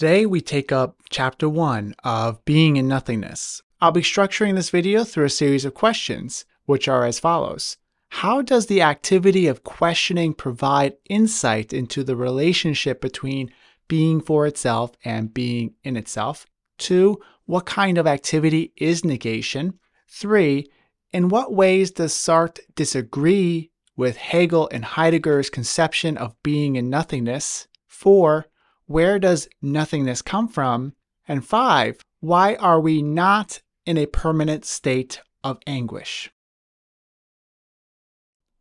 Today we take up chapter 1 of Being and Nothingness. I'll be structuring this video through a series of questions, which are as follows. How does the activity of questioning provide insight into the relationship between being for itself and being in itself? 2. What kind of activity is negation? 3. In what ways does Sartre disagree with Hegel and Heidegger's conception of being in nothingness? 4. Where does nothingness come from? And 5. Why are we not in a permanent state of anguish?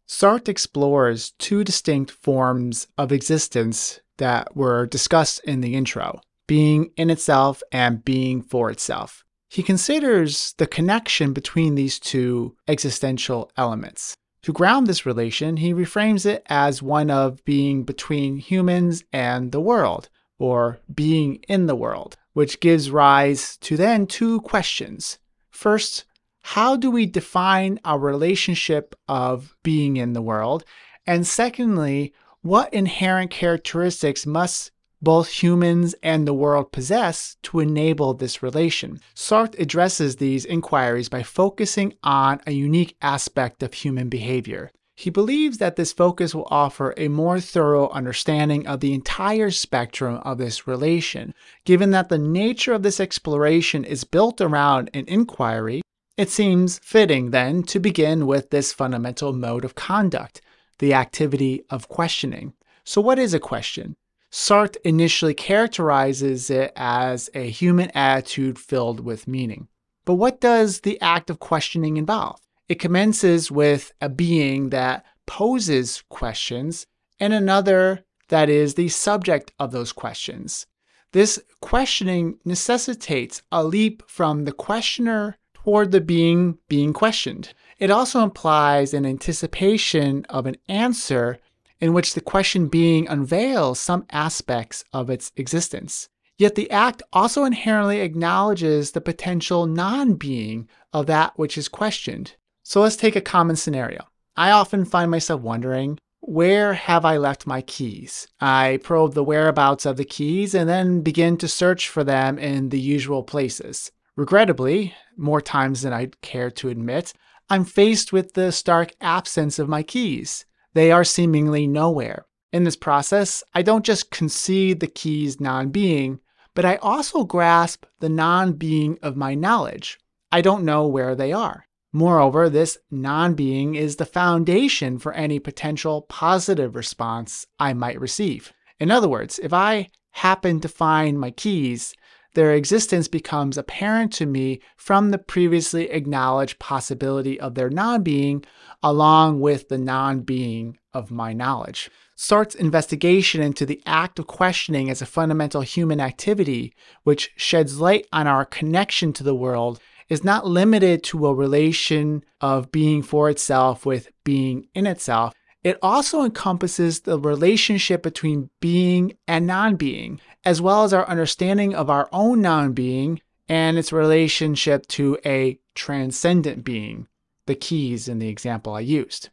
Sartre explores two distinct forms of existence that were discussed in the intro being in itself and being for itself. He considers the connection between these two existential elements. To ground this relation, he reframes it as one of being between humans and the world, or being in the world, which gives rise to then two questions. First, how do we define our relationship of being in the world? And secondly, what inherent characteristics must both humans and the world possess to enable this relation. Sartre addresses these inquiries by focusing on a unique aspect of human behavior. He believes that this focus will offer a more thorough understanding of the entire spectrum of this relation. Given that the nature of this exploration is built around an inquiry, it seems fitting then to begin with this fundamental mode of conduct, the activity of questioning. So, what is a question? Sartre initially characterizes it as a human attitude filled with meaning. But what does the act of questioning involve? It commences with a being that poses questions and another that is the subject of those questions. This questioning necessitates a leap from the questioner toward the being being questioned. It also implies an anticipation of an answer in which the question being unveils some aspects of its existence. Yet the act also inherently acknowledges the potential non being of that which is questioned. So let's take a common scenario. I often find myself wondering, where have I left my keys? I probe the whereabouts of the keys and then begin to search for them in the usual places. Regrettably, more times than I'd care to admit, I'm faced with the stark absence of my keys they are seemingly nowhere. In this process, I don't just concede the key's non being, but I also grasp the non being of my knowledge. I don't know where they are. Moreover, this non being is the foundation for any potential positive response I might receive. In other words, if I happen to find my keys, their existence becomes apparent to me from the previously acknowledged possibility of their non being, along with the non being of my knowledge. Sartre's investigation into the act of questioning as a fundamental human activity, which sheds light on our connection to the world, is not limited to a relation of being for itself with being in itself. It also encompasses the relationship between being and non being, as well as our understanding of our own non being and its relationship to a transcendent being, the keys in the example I used.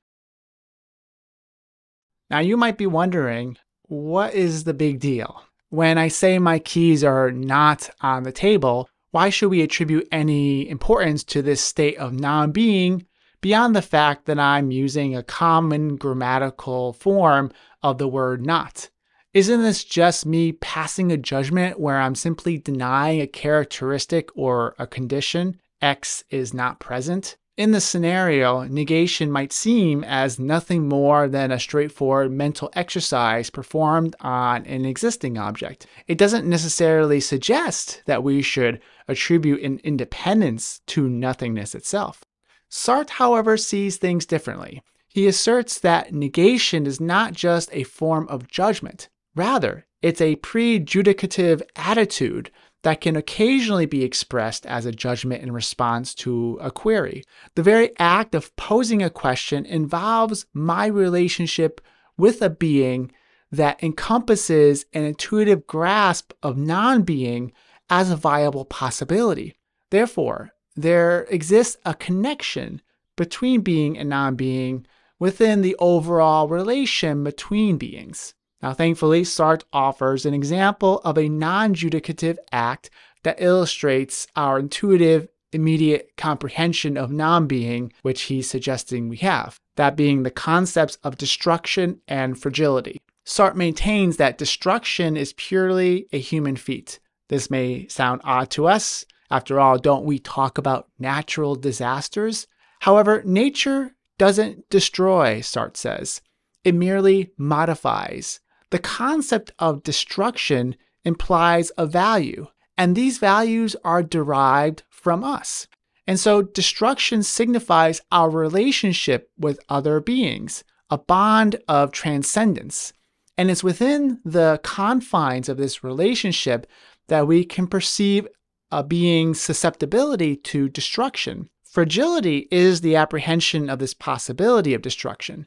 Now, you might be wondering, what is the big deal? When I say my keys are not on the table, why should we attribute any importance to this state of non being beyond the fact that I'm using a common grammatical form of the word not? Isn't this just me passing a judgment where I'm simply denying a characteristic or a condition? X is not present. In this scenario, negation might seem as nothing more than a straightforward mental exercise performed on an existing object. It doesn't necessarily suggest that we should attribute an independence to nothingness itself. Sartre, however, sees things differently. He asserts that negation is not just a form of judgment, Rather, it's a prejudicative attitude that can occasionally be expressed as a judgment in response to a query. The very act of posing a question involves my relationship with a being that encompasses an intuitive grasp of non being as a viable possibility. Therefore, there exists a connection between being and non being within the overall relation between beings. Now, thankfully, Sartre offers an example of a non judicative act that illustrates our intuitive, immediate comprehension of non being, which he's suggesting we have, that being the concepts of destruction and fragility. Sartre maintains that destruction is purely a human feat. This may sound odd to us. After all, don't we talk about natural disasters? However, nature doesn't destroy, Sartre says. It merely modifies. The concept of destruction implies a value, and these values are derived from us. And so destruction signifies our relationship with other beings, a bond of transcendence. And it's within the confines of this relationship that we can perceive a being's susceptibility to destruction. Fragility is the apprehension of this possibility of destruction,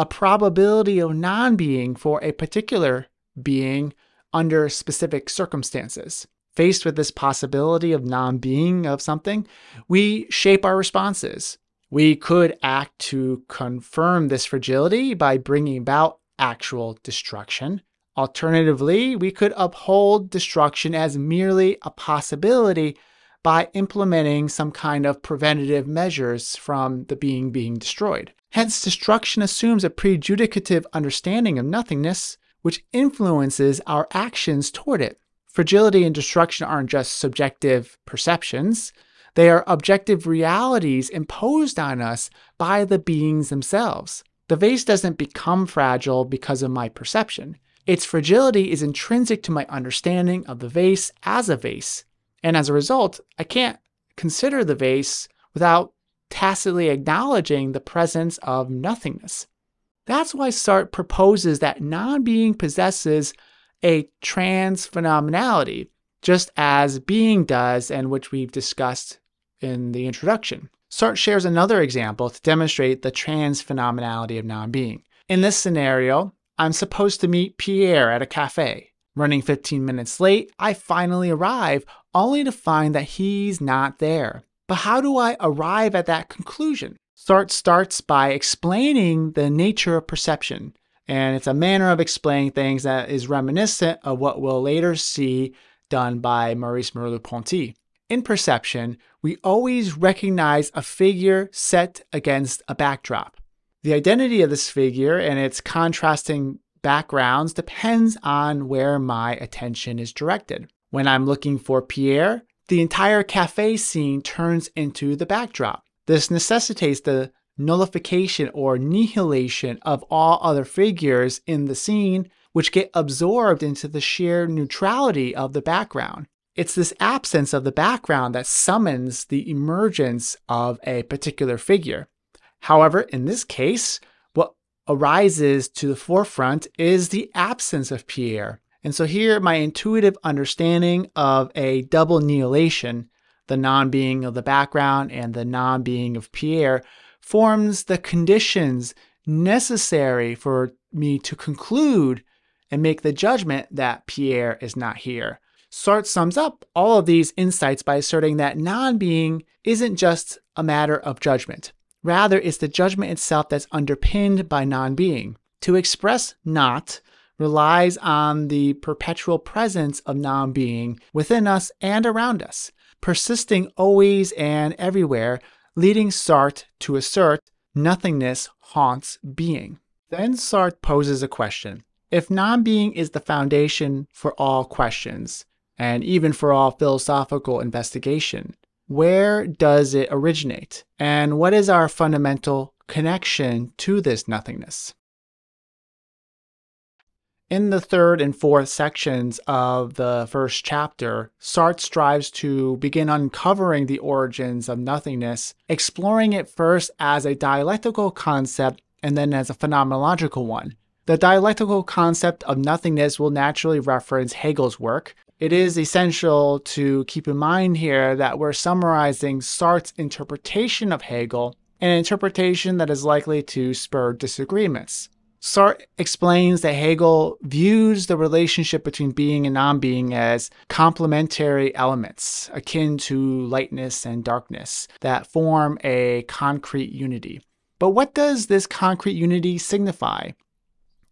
a probability of non being for a particular being under specific circumstances. Faced with this possibility of non being of something, we shape our responses. We could act to confirm this fragility by bringing about actual destruction. Alternatively, we could uphold destruction as merely a possibility by implementing some kind of preventative measures from the being being destroyed. Hence, destruction assumes a prejudicative understanding of nothingness, which influences our actions toward it. Fragility and destruction aren't just subjective perceptions, they are objective realities imposed on us by the beings themselves. The vase doesn't become fragile because of my perception. Its fragility is intrinsic to my understanding of the vase as a vase. And as a result, I can't consider the vase without tacitly acknowledging the presence of nothingness. That's why Sartre proposes that non being possesses a trans phenomenality, just as being does, and which we've discussed in the introduction. Sartre shares another example to demonstrate the trans phenomenality of non being. In this scenario, I'm supposed to meet Pierre at a cafe. Running 15 minutes late, I finally arrive only to find that he's not there. But how do I arrive at that conclusion? Sartre starts by explaining the nature of perception, and it's a manner of explaining things that is reminiscent of what we'll later see done by Maurice Merleau-Ponty. In perception, we always recognize a figure set against a backdrop. The identity of this figure and its contrasting backgrounds depends on where my attention is directed. When I'm looking for Pierre, the entire cafe scene turns into the backdrop. This necessitates the nullification or nihilation of all other figures in the scene, which get absorbed into the sheer neutrality of the background. It's this absence of the background that summons the emergence of a particular figure. However, in this case, what arises to the forefront is the absence of Pierre. And so here, my intuitive understanding of a double annihilation, the non being of the background and the non being of Pierre, forms the conditions necessary for me to conclude and make the judgment that Pierre is not here. Sartre sums up all of these insights by asserting that non being isn't just a matter of judgment. Rather, it's the judgment itself that's underpinned by non being. To express not relies on the perpetual presence of non being within us and around us, persisting always and everywhere, leading Sartre to assert nothingness haunts being. Then Sartre poses a question. If non being is the foundation for all questions, and even for all philosophical investigation, where does it originate? And what is our fundamental connection to this nothingness? In the third and fourth sections of the first chapter, Sartre strives to begin uncovering the origins of nothingness, exploring it first as a dialectical concept and then as a phenomenological one. The dialectical concept of nothingness will naturally reference Hegel's work, it is essential to keep in mind here that we're summarizing Sartre's interpretation of Hegel, an interpretation that is likely to spur disagreements. Sartre explains that Hegel views the relationship between being and non being as complementary elements, akin to lightness and darkness, that form a concrete unity. But what does this concrete unity signify?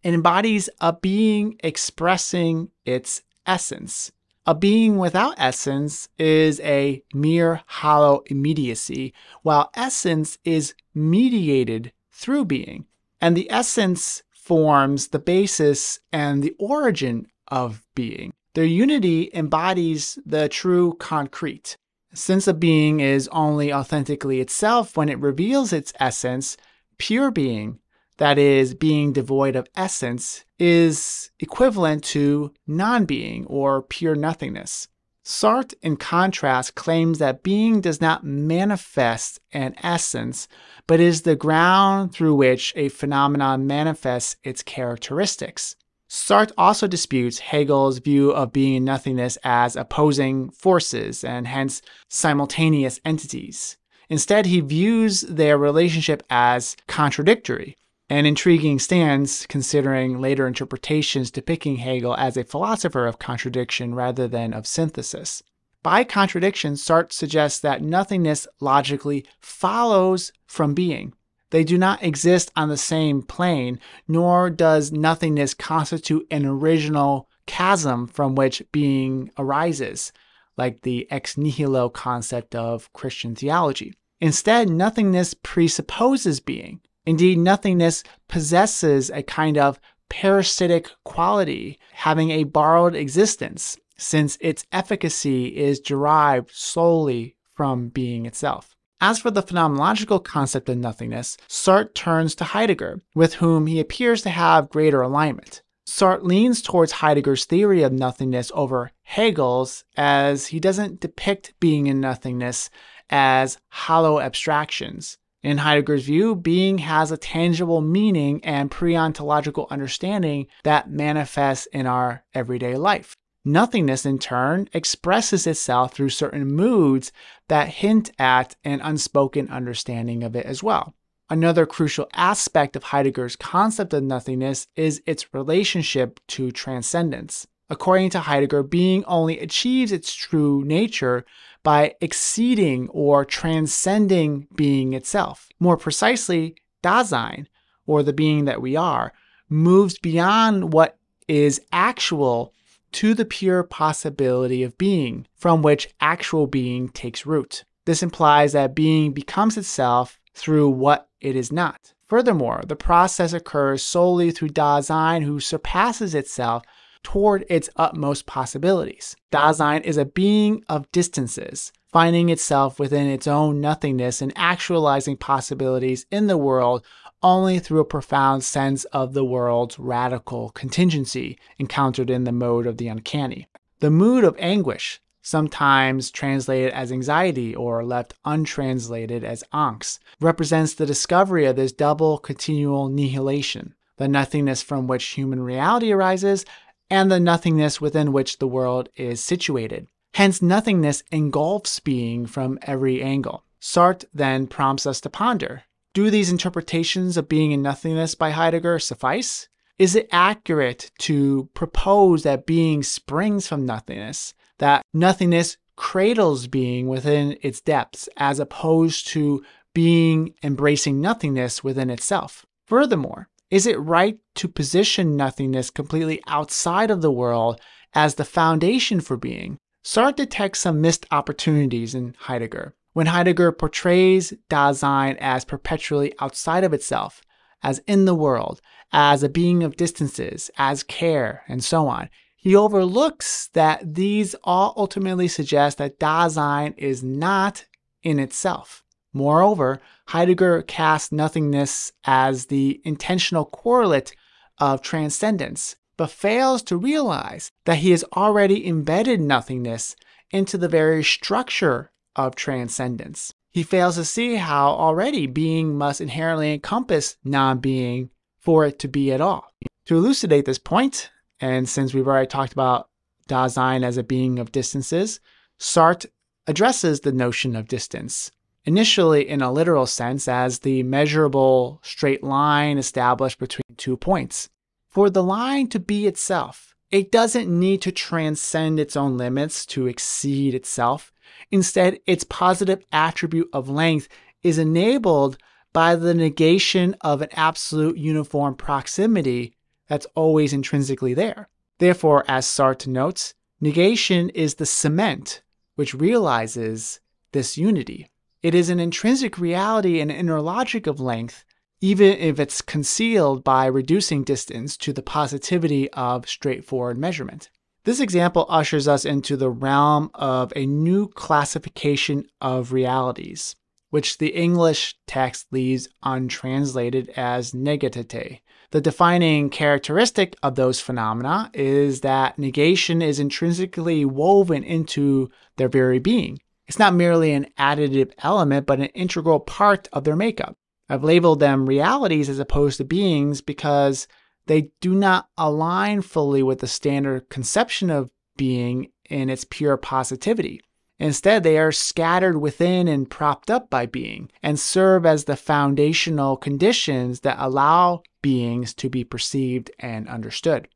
It embodies a being expressing its essence. A being without essence is a mere hollow immediacy, while essence is mediated through being. And the essence forms the basis and the origin of being. Their unity embodies the true concrete. Since a being is only authentically itself when it reveals its essence, pure being, that is, being devoid of essence, is equivalent to non being or pure nothingness. Sartre, in contrast, claims that being does not manifest an essence, but is the ground through which a phenomenon manifests its characteristics. Sartre also disputes Hegel's view of being and nothingness as opposing forces and hence simultaneous entities. Instead, he views their relationship as contradictory, an intriguing stance considering later interpretations depicting Hegel as a philosopher of contradiction rather than of synthesis. By contradiction, Sartre suggests that nothingness logically follows from being. They do not exist on the same plane, nor does nothingness constitute an original chasm from which being arises, like the ex nihilo concept of Christian theology. Instead, nothingness presupposes being. Indeed, nothingness possesses a kind of parasitic quality, having a borrowed existence, since its efficacy is derived solely from being itself. As for the phenomenological concept of nothingness, Sartre turns to Heidegger, with whom he appears to have greater alignment. Sartre leans towards Heidegger's theory of nothingness over Hegel's, as he doesn't depict being and nothingness as hollow abstractions. In Heidegger's view, being has a tangible meaning and pre-ontological understanding that manifests in our everyday life. Nothingness, in turn, expresses itself through certain moods that hint at an unspoken understanding of it as well. Another crucial aspect of Heidegger's concept of nothingness is its relationship to transcendence. According to Heidegger, being only achieves its true nature by exceeding or transcending being itself. More precisely, Dasein, or the being that we are, moves beyond what is actual to the pure possibility of being, from which actual being takes root. This implies that being becomes itself through what it is not. Furthermore, the process occurs solely through Dasein, who surpasses itself toward its utmost possibilities. Dasein is a being of distances, finding itself within its own nothingness and actualizing possibilities in the world only through a profound sense of the world's radical contingency encountered in the mode of the uncanny. The mood of anguish, sometimes translated as anxiety or left untranslated as angst, represents the discovery of this double continual nihilation, the nothingness from which human reality arises and the nothingness within which the world is situated. Hence, nothingness engulfs being from every angle. Sartre then prompts us to ponder do these interpretations of being and nothingness by Heidegger suffice? Is it accurate to propose that being springs from nothingness, that nothingness cradles being within its depths, as opposed to being embracing nothingness within itself? Furthermore, is it right to position nothingness completely outside of the world as the foundation for being? Sartre detects some missed opportunities in Heidegger. When Heidegger portrays Dasein as perpetually outside of itself, as in the world, as a being of distances, as care, and so on, he overlooks that these all ultimately suggest that Dasein is not in itself. Moreover, Heidegger casts nothingness as the intentional correlate of transcendence, but fails to realize that he has already embedded nothingness into the very structure of transcendence. He fails to see how already being must inherently encompass non being for it to be at all. To elucidate this point, and since we've already talked about Dasein as a being of distances, Sartre addresses the notion of distance, initially in a literal sense as the measurable straight line established between two points. For the line to be itself, it doesn't need to transcend its own limits to exceed itself. Instead, its positive attribute of length is enabled by the negation of an absolute uniform proximity that's always intrinsically there. Therefore, as Sartre notes, negation is the cement which realizes this unity. It is an intrinsic reality and inner logic of length, even if it's concealed by reducing distance to the positivity of straightforward measurement. This example ushers us into the realm of a new classification of realities, which the English text leaves untranslated as negatite. The defining characteristic of those phenomena is that negation is intrinsically woven into their very being. It's not merely an additive element, but an integral part of their makeup. I've labeled them realities as opposed to beings because they do not align fully with the standard conception of being in its pure positivity. Instead, they are scattered within and propped up by being and serve as the foundational conditions that allow beings to be perceived and understood.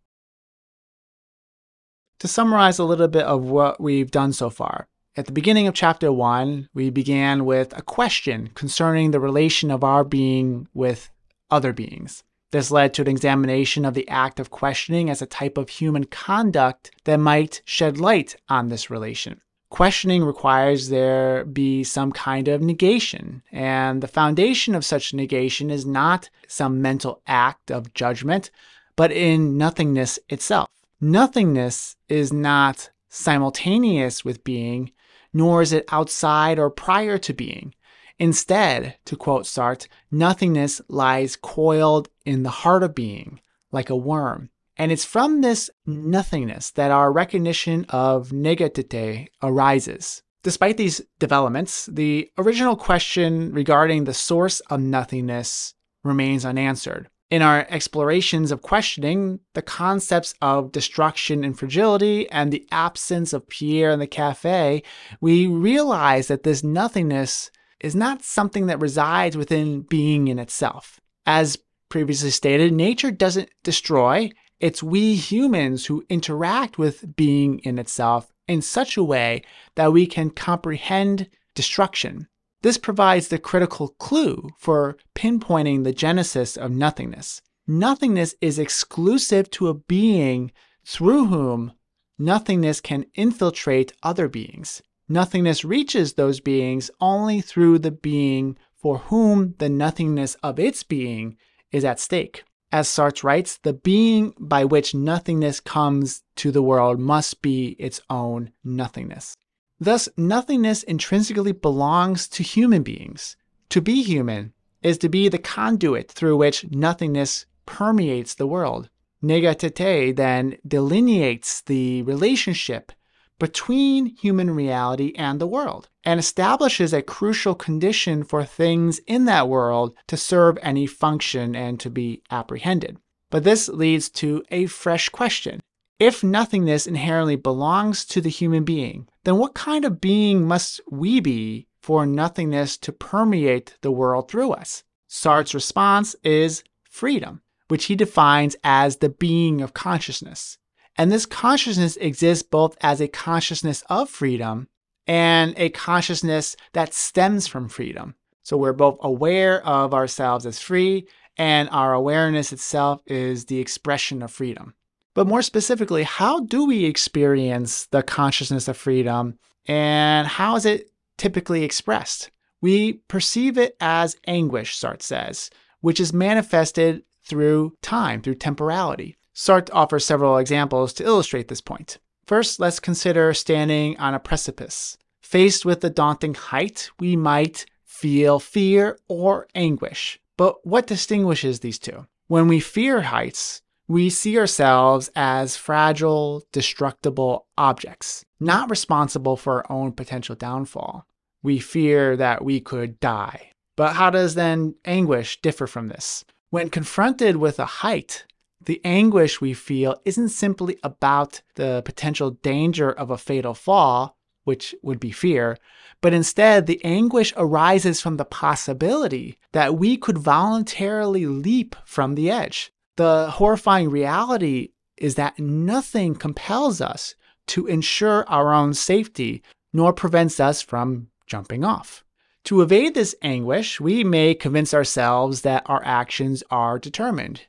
To summarize a little bit of what we've done so far, at the beginning of chapter 1, we began with a question concerning the relation of our being with other beings. This led to an examination of the act of questioning as a type of human conduct that might shed light on this relation. Questioning requires there be some kind of negation, and the foundation of such negation is not some mental act of judgment, but in nothingness itself. Nothingness is not simultaneous with being, nor is it outside or prior to being. Instead, to quote Sartre, nothingness lies coiled in the heart of being, like a worm. And it's from this nothingness that our recognition of negatite arises. Despite these developments, the original question regarding the source of nothingness remains unanswered. In our explorations of questioning, the concepts of destruction and fragility and the absence of Pierre in the cafe, we realize that this nothingness is not something that resides within being in itself. As previously stated, nature doesn't destroy, it's we humans who interact with being in itself in such a way that we can comprehend destruction this provides the critical clue for pinpointing the genesis of nothingness. Nothingness is exclusive to a being through whom nothingness can infiltrate other beings. Nothingness reaches those beings only through the being for whom the nothingness of its being is at stake. As Sartre writes, the being by which nothingness comes to the world must be its own nothingness. Thus, nothingness intrinsically belongs to human beings. To be human is to be the conduit through which nothingness permeates the world. Negatite then delineates the relationship between human reality and the world and establishes a crucial condition for things in that world to serve any function and to be apprehended. But this leads to a fresh question if nothingness inherently belongs to the human being, then what kind of being must we be for nothingness to permeate the world through us? Sartre's response is freedom, which he defines as the being of consciousness. And this consciousness exists both as a consciousness of freedom and a consciousness that stems from freedom. So we're both aware of ourselves as free, and our awareness itself is the expression of freedom. But more specifically, how do we experience the consciousness of freedom and how is it typically expressed? We perceive it as anguish, Sartre says, which is manifested through time, through temporality. Sartre offers several examples to illustrate this point. First, let's consider standing on a precipice. Faced with the daunting height, we might feel fear or anguish. But what distinguishes these two? When we fear heights, we see ourselves as fragile, destructible objects, not responsible for our own potential downfall. We fear that we could die. But how does then anguish differ from this? When confronted with a height, the anguish we feel isn't simply about the potential danger of a fatal fall, which would be fear, but instead the anguish arises from the possibility that we could voluntarily leap from the edge, the horrifying reality is that nothing compels us to ensure our own safety, nor prevents us from jumping off. To evade this anguish, we may convince ourselves that our actions are determined.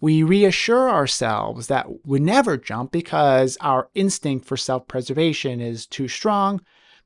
We reassure ourselves that we never jump because our instinct for self preservation is too strong,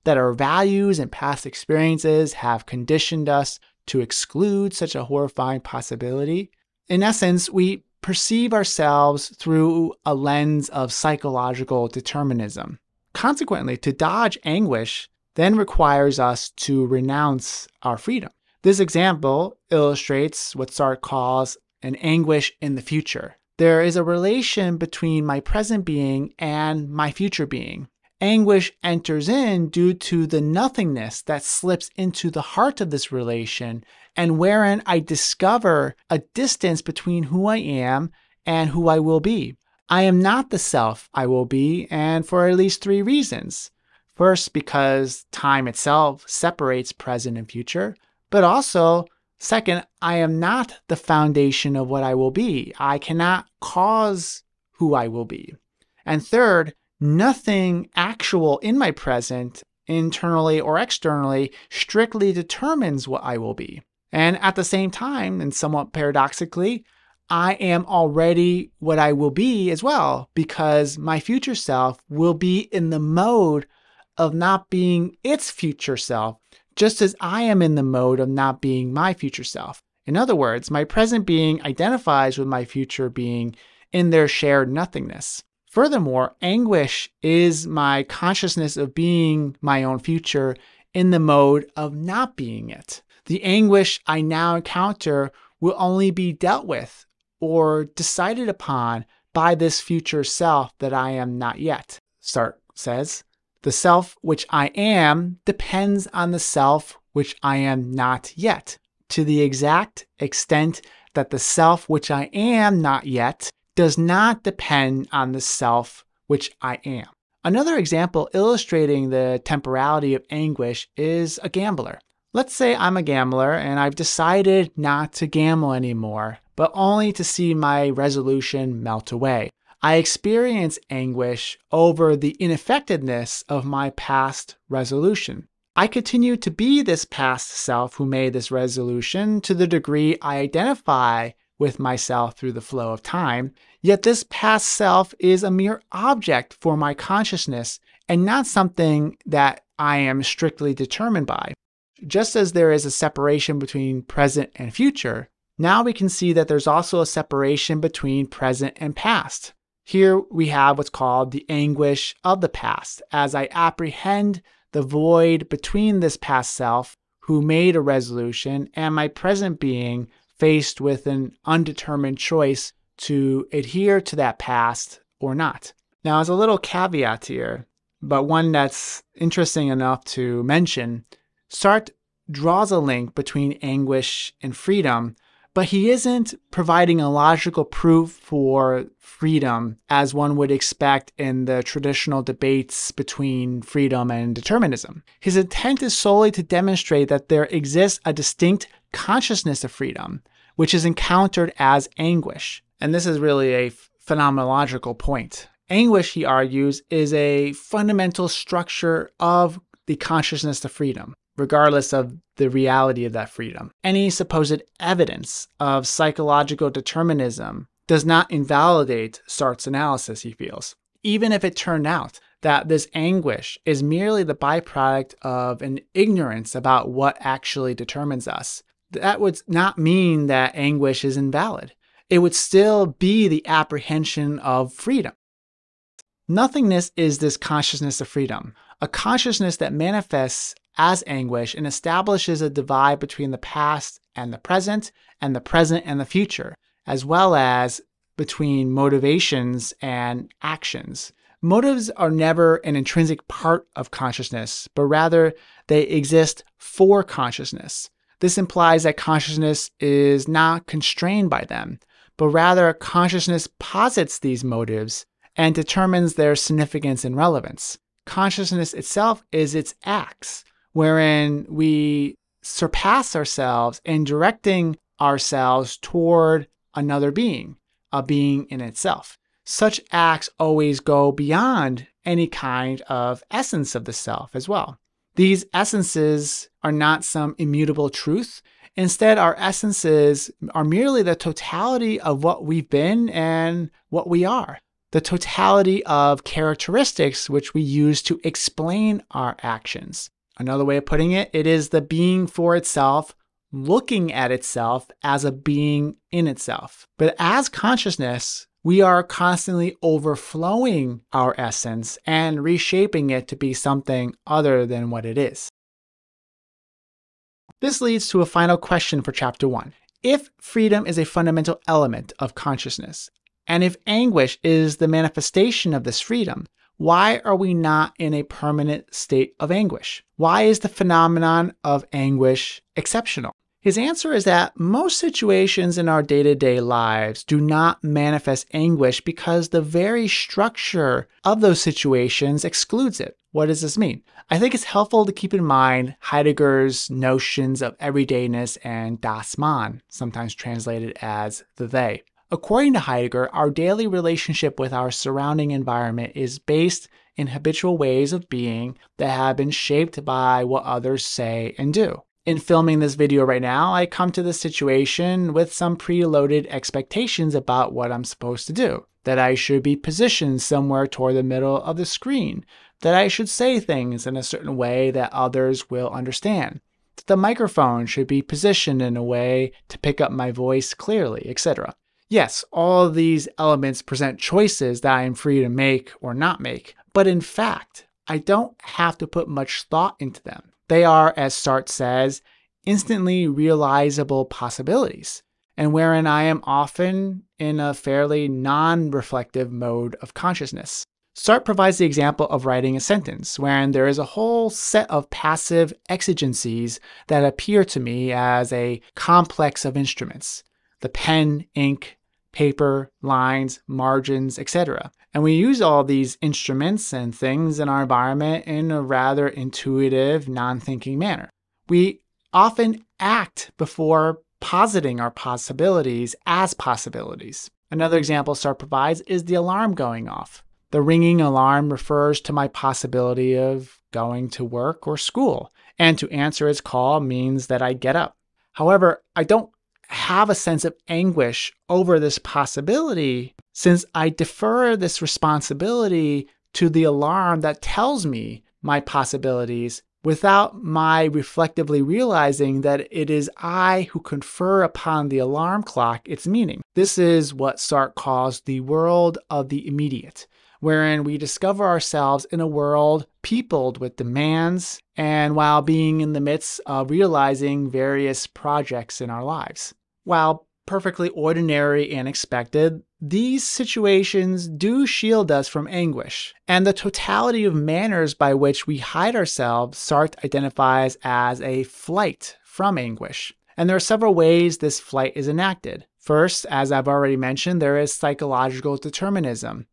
that our values and past experiences have conditioned us to exclude such a horrifying possibility. In essence, we perceive ourselves through a lens of psychological determinism. Consequently, to dodge anguish then requires us to renounce our freedom. This example illustrates what Sartre calls an anguish in the future. There is a relation between my present being and my future being. Anguish enters in due to the nothingness that slips into the heart of this relation and wherein I discover a distance between who I am and who I will be. I am not the self I will be, and for at least three reasons. First, because time itself separates present and future, but also, second, I am not the foundation of what I will be. I cannot cause who I will be. And third, nothing actual in my present, internally or externally, strictly determines what I will be. And at the same time, and somewhat paradoxically, I am already what I will be as well, because my future self will be in the mode of not being its future self, just as I am in the mode of not being my future self. In other words, my present being identifies with my future being in their shared nothingness. Furthermore, anguish is my consciousness of being my own future in the mode of not being it the anguish I now encounter will only be dealt with or decided upon by this future self that I am not yet. Sartre says, the self which I am depends on the self which I am not yet, to the exact extent that the self which I am not yet does not depend on the self which I am. Another example illustrating the temporality of anguish is a gambler. Let's say I'm a gambler and I've decided not to gamble anymore, but only to see my resolution melt away. I experience anguish over the ineffectiveness of my past resolution. I continue to be this past self who made this resolution to the degree I identify with myself through the flow of time, yet this past self is a mere object for my consciousness and not something that I am strictly determined by. Just as there is a separation between present and future, now we can see that there's also a separation between present and past. Here we have what's called the anguish of the past, as I apprehend the void between this past self who made a resolution and my present being faced with an undetermined choice to adhere to that past or not. Now, as a little caveat here, but one that's interesting enough to mention, Sartre draws a link between anguish and freedom, but he isn't providing a logical proof for freedom as one would expect in the traditional debates between freedom and determinism. His intent is solely to demonstrate that there exists a distinct consciousness of freedom, which is encountered as anguish. And this is really a phenomenological point. Anguish, he argues, is a fundamental structure of the consciousness of freedom regardless of the reality of that freedom. Any supposed evidence of psychological determinism does not invalidate Sartre's analysis, he feels. Even if it turned out that this anguish is merely the byproduct of an ignorance about what actually determines us, that would not mean that anguish is invalid. It would still be the apprehension of freedom. Nothingness is this consciousness of freedom, a consciousness that manifests as anguish and establishes a divide between the past and the present, and the present and the future, as well as between motivations and actions. Motives are never an intrinsic part of consciousness, but rather they exist for consciousness. This implies that consciousness is not constrained by them, but rather consciousness posits these motives and determines their significance and relevance. Consciousness itself is its acts, wherein we surpass ourselves in directing ourselves toward another being, a being in itself. Such acts always go beyond any kind of essence of the self as well. These essences are not some immutable truth. Instead, our essences are merely the totality of what we've been and what we are, the totality of characteristics which we use to explain our actions. Another way of putting it, it is the being for itself looking at itself as a being in itself. But as consciousness, we are constantly overflowing our essence and reshaping it to be something other than what it is. This leads to a final question for Chapter 1. If freedom is a fundamental element of consciousness, and if anguish is the manifestation of this freedom, why are we not in a permanent state of anguish? Why is the phenomenon of anguish exceptional? His answer is that most situations in our day to day lives do not manifest anguish because the very structure of those situations excludes it. What does this mean? I think it's helpful to keep in mind Heidegger's notions of everydayness and das Man, sometimes translated as the they. According to Heidegger, our daily relationship with our surrounding environment is based in habitual ways of being that have been shaped by what others say and do in filming this video right now, I come to this situation with some preloaded expectations about what I'm supposed to do. That I should be positioned somewhere toward the middle of the screen. That I should say things in a certain way that others will understand. That the microphone should be positioned in a way to pick up my voice clearly, etc. Yes, all these elements present choices that I am free to make or not make, but in fact, I don't have to put much thought into them. They are, as Sartre says, instantly realizable possibilities, and wherein I am often in a fairly non reflective mode of consciousness. Sartre provides the example of writing a sentence, wherein there is a whole set of passive exigencies that appear to me as a complex of instruments the pen, ink, paper, lines, margins, etc. And we use all these instruments and things in our environment in a rather intuitive, non thinking manner. We often act before positing our possibilities as possibilities. Another example Sartre provides is the alarm going off. The ringing alarm refers to my possibility of going to work or school, and to answer its call means that I get up. However, I don't have a sense of anguish over this possibility since I defer this responsibility to the alarm that tells me my possibilities without my reflectively realizing that it is I who confer upon the alarm clock its meaning. This is what Sartre calls the world of the immediate, wherein we discover ourselves in a world peopled with demands and while being in the midst of realizing various projects in our lives. While perfectly ordinary and expected, these situations do shield us from anguish, and the totality of manners by which we hide ourselves, Sartre identifies as a flight from anguish. And there are several ways this flight is enacted. First, as I've already mentioned, there is psychological determinism.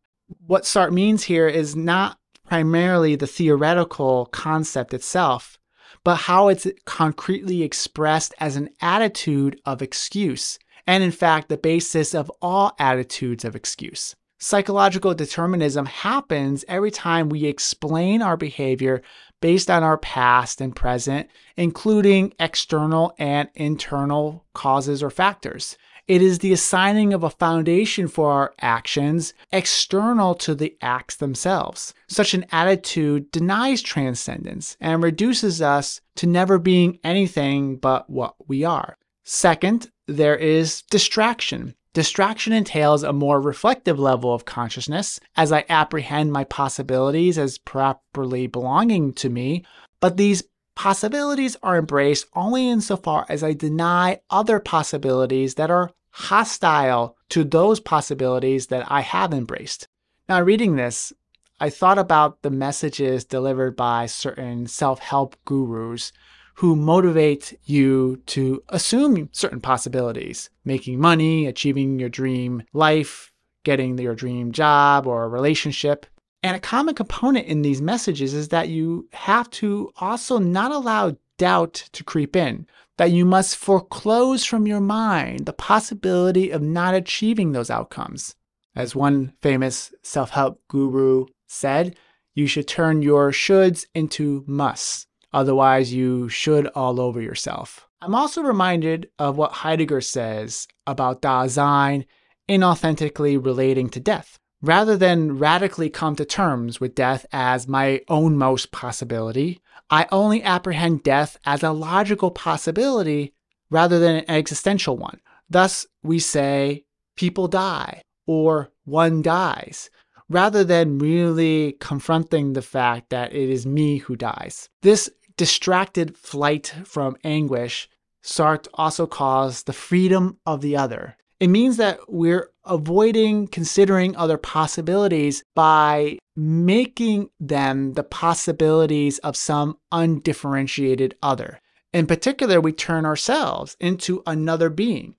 What Sartre means here is not primarily the theoretical concept itself, but how it's concretely expressed as an attitude of excuse, and in fact, the basis of all attitudes of excuse. Psychological determinism happens every time we explain our behavior based on our past and present, including external and internal causes or factors. It is the assigning of a foundation for our actions external to the acts themselves. Such an attitude denies transcendence and reduces us to never being anything but what we are. Second, there is distraction. Distraction entails a more reflective level of consciousness as I apprehend my possibilities as properly belonging to me, but these possibilities are embraced only insofar as I deny other possibilities that are hostile to those possibilities that I have embraced. Now, reading this, I thought about the messages delivered by certain self help gurus who motivate you to assume certain possibilities making money, achieving your dream life, getting your dream job or relationship. And a common component in these messages is that you have to also not allow doubt to creep in, that you must foreclose from your mind the possibility of not achieving those outcomes. As one famous self help guru said, you should turn your shoulds into musts. Otherwise, you should all over yourself. I'm also reminded of what Heidegger says about Dasein inauthentically relating to death. Rather than radically come to terms with death as my own most possibility, I only apprehend death as a logical possibility rather than an existential one. Thus, we say people die or one dies, rather than really confronting the fact that it is me who dies. This distracted flight from anguish, Sartre also calls the freedom of the other. It means that we're avoiding considering other possibilities by making them the possibilities of some undifferentiated other. In particular, we turn ourselves into another being,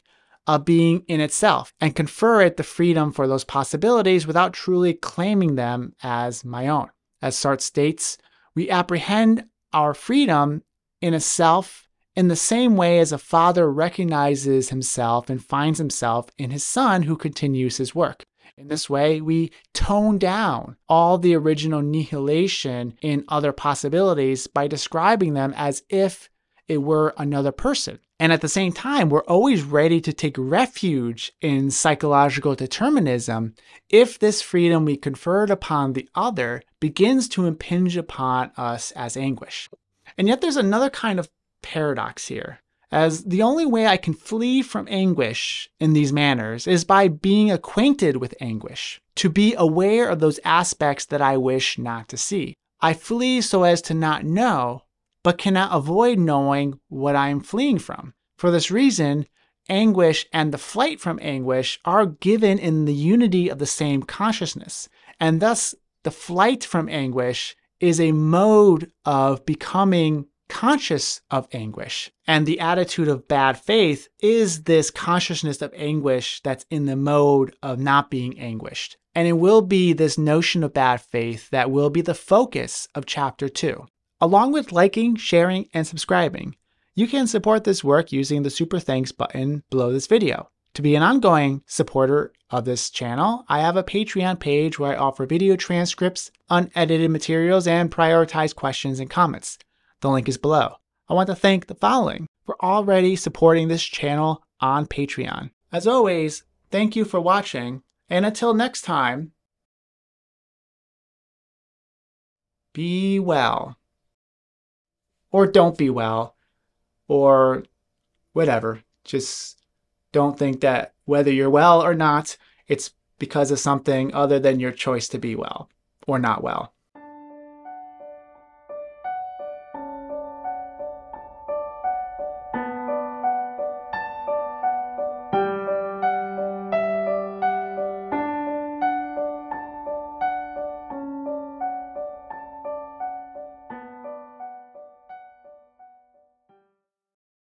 a being in itself, and confer it the freedom for those possibilities without truly claiming them as my own. As Sartre states, we apprehend our freedom in a self in the same way as a father recognizes himself and finds himself in his son who continues his work. In this way, we tone down all the original nihilation in other possibilities by describing them as if it were another person. And at the same time, we're always ready to take refuge in psychological determinism if this freedom we conferred upon the other begins to impinge upon us as anguish. And yet, there's another kind of paradox here, as the only way I can flee from anguish in these manners is by being acquainted with anguish, to be aware of those aspects that I wish not to see. I flee so as to not know, but cannot avoid knowing what I am fleeing from. For this reason, anguish and the flight from anguish are given in the unity of the same consciousness, and thus the flight from anguish is a mode of becoming conscious of anguish. And the attitude of bad faith is this consciousness of anguish that's in the mode of not being anguished. And it will be this notion of bad faith that will be the focus of chapter 2. Along with liking, sharing, and subscribing, you can support this work using the super thanks button below this video. To be an ongoing supporter of this channel, I have a Patreon page where I offer video transcripts, unedited materials, and prioritized questions and comments. The link is below. I want to thank the following for already supporting this channel on Patreon. As always, thank you for watching, and until next time, be well. Or don't be well, or whatever. Just don't think that whether you're well or not, it's because of something other than your choice to be well or not well.